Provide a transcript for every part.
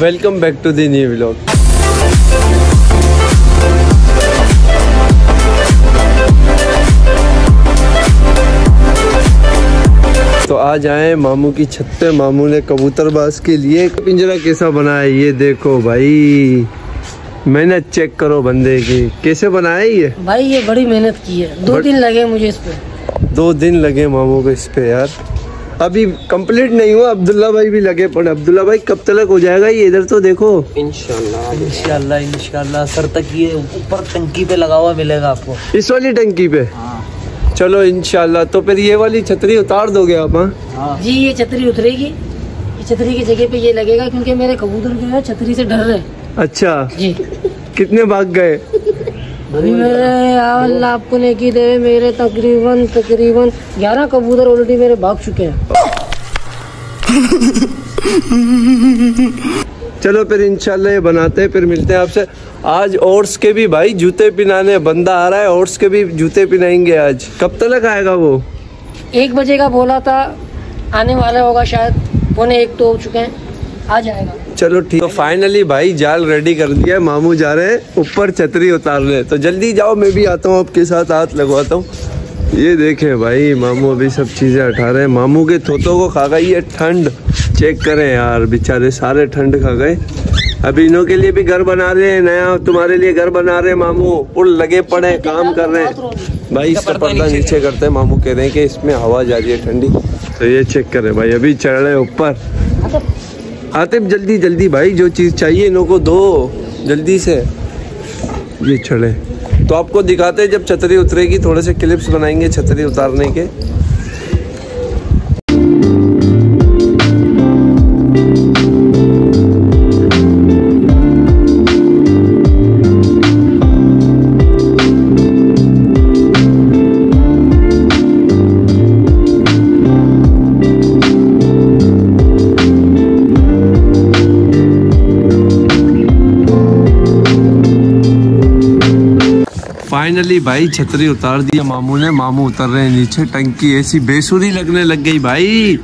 Welcome back to the new vlog तो आज आए मामू की छत पे मामू ने कबूतरबाज के लिए पिंजरा कैसा बनाया ये देखो भाई। मेहनत चेक करो बंदे की। कैसे बनाया ये? भाई ये बड़ी मेहनत की है। दो बट- दिन लगे मुझे इस पे। दो दिन लगे मामू को इस पे यार। अभी कंप्लीट नहीं हुआ अब्दुल्ला भाई भी लगे पड़े। अब्दुल्ला भाई कब तक हो जाएगा ये? इधर तो देखो। इंशाल्लाह इंशाल्लाह इंशाल्लाह। सर तक ये ऊपर टंकी पे लगा हुआ मिलेगा आपको। इस वाली टंकी पे? चलो इनशाला तो फिर ये वाली छतरी उतार दोगे आप हाँ? हाँ। जी ये छतरी उतरेगी। ये छतरी की जगह पे ये लगेगा क्योंकि मेरे कबूतर जो है छतरी से डर रहे अच्छा। जी। कितने भाग गए? मेरे अल्लाह आपको नेकी दे मेरे तकरीबन तकरीबन ग्यारह कबूतर ऑलरेडी मेरे भाग चुके हैं। चलो फिर इंशाल्लाह ये बनाते हैं फिर मिलते हैं आपसे। आज ओट्स के भी भाई जूते पिनाने बंदा आ रहा है ओट्स के भी जूते पिनाएँगे आज। कब तक आएगा वो? एक बजे का बोला था आने वाला होगा शायद पौने एक तो हो चुके हैं आ जाएगा चलो ठीक तो फाइनली भाई जाल रेडी कर दिया मामू जा रहे हैं, ऊपर छतरी उतारने। तो जल्दी जाओ, मैं भी आता हूँ, आपके साथ हाथ लगवाता हूँ। ये देखें भाई, मामू अभी सब चीज़ें हटा रहे हैं। मामू के थोतों को खा गई है ठंड। चेक करें यार, बेचारे सारे ठंड खा गए। अभी इन्हों के लिए भी घर बना रहे हैं, नया तुम्हारे लिए घर बना रहे हैं, मामू। पुल लगे पड़े, काम कर रहे हैं। भाई इसका पर्दा नीचे करते हैं, मामू कह रहे हैं कि इसमें हवा जा रही है ठंडी। तो ये चेक करें भाई, अभी चढ़ रहे ऊपर। आतिफ जल्दी जल्दी भाई जो चीज़ चाहिए इन्हों को दो जल्दी से। ये छड़े तो आपको दिखाते हैं जब छतरी उतरेगी थोड़े से क्लिप्स बनाएँगे छतरी उतारने के। फाइनली भाई छतरी उतार दिया मामू ने। मामू उतर रहे हैं नीचे टंकी ऐसी बेसुरी लगने लग गई भाई।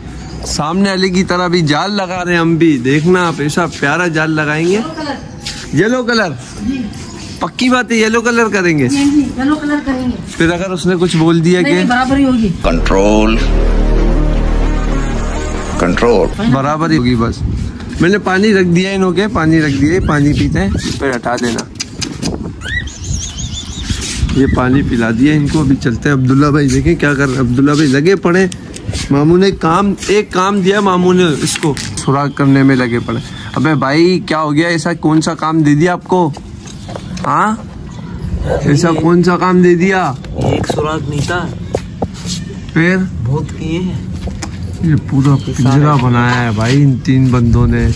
सामने वाले की तरह भी जाल लगा रहे हैं हम भी। देखना आप ऐसा प्यारा जाल लगाएँगे। येलो कलर पक्की बात है येलो कलर करेंगे। येलो कलर करेंगे। फिर अगर उसने कुछ बोल दिया कि बराबर होगी। कंट्रोल कंट्रोल बराबर ही होगी बस। मैंने पानी रख दिया इन्हों के पानी रख दिया पानी पीते हैं। फिर हटा देना। ये पानी पिला दिया इनको अभी चलते हैं अब्दुल्ला भाई देखें क्या कर रहे हैं। अब्दुल्ला भाई लगे पड़े। मामू ने काम एक काम दिया मामू ने इसको। सुराग करने में लगे पड़े। अबे भाई क्या हो गया? ऐसा कौन सा काम दे दिया आपको? हाँ? ऐसा कौन सा काम दे दिया? एक सुराग नहीं था। फिर? बहुत किए हैं। ये पूरा पिंजरा बनाया है भाई इन तीन बंदों ने।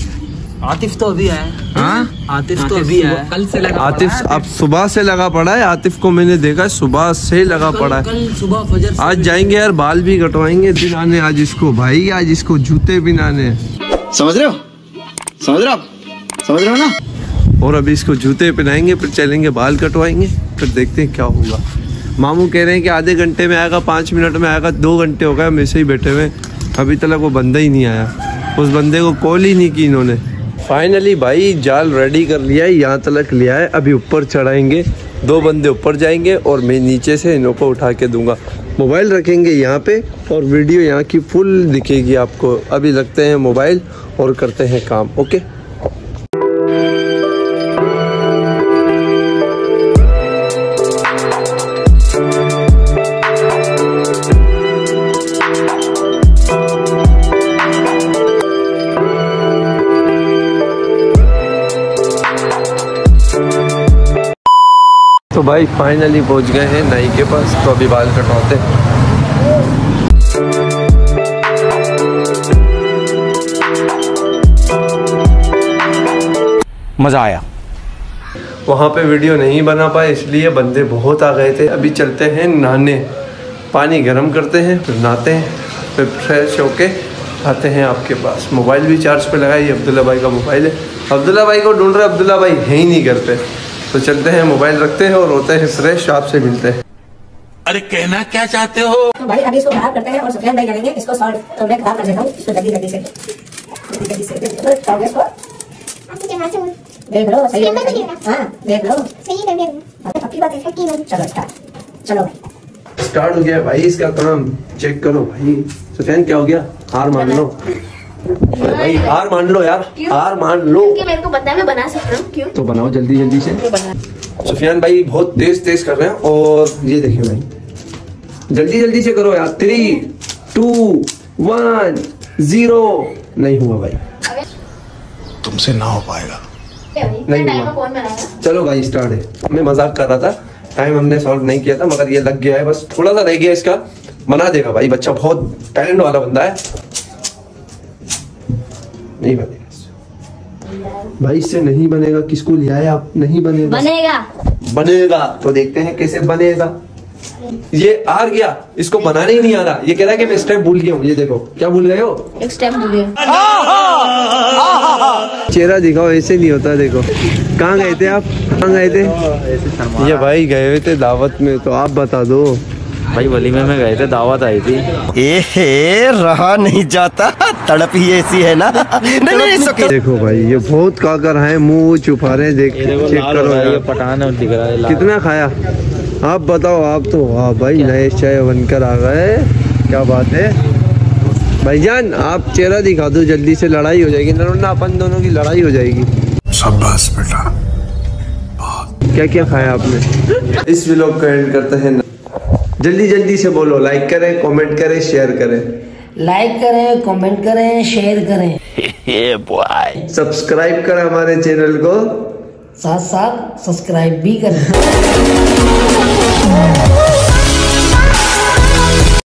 आतिफ तो अभी आया। हाँ? आतिफ तो अभी आया। कल से लगा आतिफ अब सुबह से लगा पड़ा है आतिफ को मैंने देखा सुबह से लगा पड़ा है। कल सुबह फजर आज जाएँगे यार बाल भी कटवाएँगे दिन आने आज इसको भाई आज इसको जूते भी नाने समझ रहे हो? समझ रहे हो समझ रहे हो ना? और अभी इसको जूते पहनाएँगे फिर चलेंगे बाल कटवाएँगे फिर देखते हैं क्या होगा। मामू कह रहे हैं कि आधे घंटे में आएगा पाँच मिनट में आएगा दो घंटे हो गए हम ऐसे ही बैठे हुए अभी तक वो बंदा ही नहीं आया। उस बंदे को कॉल ही नहीं की इन्होंने। फाइनली भाई, जाल रेडी कर लिया है, यहाँ तक लिया है। अभी ऊपर चढ़ाएँगे, दो बंदे ऊपर जाएँगे और मैं नीचे से इन्हों को उठा के दूँगा। मोबाइल रखेंगे यहाँ पे और वीडियो यहाँ की फुल दिखेगी आपको। अभी लगते हैं मोबाइल और करते हैं काम, ओके? तो भाई फाइनली पहुँच गए हैं नाई के पास तो अभी बाल कटवाते हैं। मज़ा आया। वहाँ पे वीडियो नहीं बना पाए इसलिए बंदे बहुत आ गए थे। अभी चलते हैं नहाने। पानी गर्म करते हैं फिर नहाते हैं फिर फ्रेश होके आते हैं आपके पास। मोबाइल भी चार्ज पे लगाई अब्दुल्ला भाई का मोबाइल है। अब्दुल्ला भाई को ढूंढ रहे अब्दुल्ला भाई है ही नहीं घर पे। तो चलते हैं मोबाइल रखते हैं और होते हैं फ्रेश आपसे मिलते हैं। अरे कहना क्या चाहते हो? तो भाई अभी इसको खराब करते हैं और सफ़ेद नहीं करेंगे इसको सॉल्ट तो मैं खराब कर देता हूँ इसको जल्दी जल्दी से। जल्दी जल्दी से। तो देख लो सही है। देगा हाँ देख लो। सही पक्की बात है बात चलो स्टार्ट चलो भाई। स्टार्ट हो गया भाई इसका काम। चेक करो भाई। सुफैन क्या हो गया? हार मान लो। भाई हार मान लो यार हार मान लो। क्योंकि मेरे को पता है मैं बना सकता हूँ। क्यों? तो बनाओ जल्दी जल्दी से। सुफियान भाई बहुत तेज तेज कर रहे हैं और ये देखिए भाई। जल्दी जल्दी से करो यार। थ्री टू वन ज़ीरो नहीं हुआ भाई। तुमसे ना हो पाएगा। नहीं हुआ। चलो भाई स्टार्ट है। मैं मज़ाक कर रहा था। टाइम हमने सॉल्व नहीं किया था मगर ये लग गया है। बस थोड़ा सा रह गया इसका। बना देगा भाई बच्चा बहुत टैलेंट वाला बंदा है। नहीं बनेगा। भाई इससे नहीं बनेगा किसको लिया है आप नहीं बनेगा। बनेगा। बनेगा। तो देखते हैं कैसे बनेगा। ये हार गया। इसको बनाने ही नहीं आ रहा। ये कह रहा है कि मैं स्टेप भूल गया हूँ। ये देखो क्या भूल गए हो? एक स्टेप भूलिए चेहरा दिखाओ ऐसे नहीं होता देखो। कहाँ गए थे आप? कहाँ गए थे? ये भाई गए हुए थे दावत में तो आप बता दो। भाई वलीमे में गए थे दावत आई थी। ए रहा नहीं जाता। तड़प ही ऐसी है ना। नहीं नहीं सुके देखो भाई ये बहुत काकर है मुँह छुपा रहे देख ये देखो चेक करो ये। पठान है दिख रहा है कितना खाया? आप बताओ आप तो वाह भाई नए चाय बनकर आ गए। क्या बात है? भाईजान आप चेहरा दिखा दो जल्दी से लड़ाई हो जाएगी नरुन्ना अपन दोनों की लड़ाई हो जाएगी। शाबाश बेटा। क्या क्या खाया आपने? इस व्लॉग का एंड करते हैं। जल्दी जल्दी से बोलो लाइक करें कमेंट करें शेयर करें। लाइक करें कमेंट करें शेयर करें। सब्सक्राइब करें हमारे चैनल को। साथ साथ सब्सक्राइब भी करें।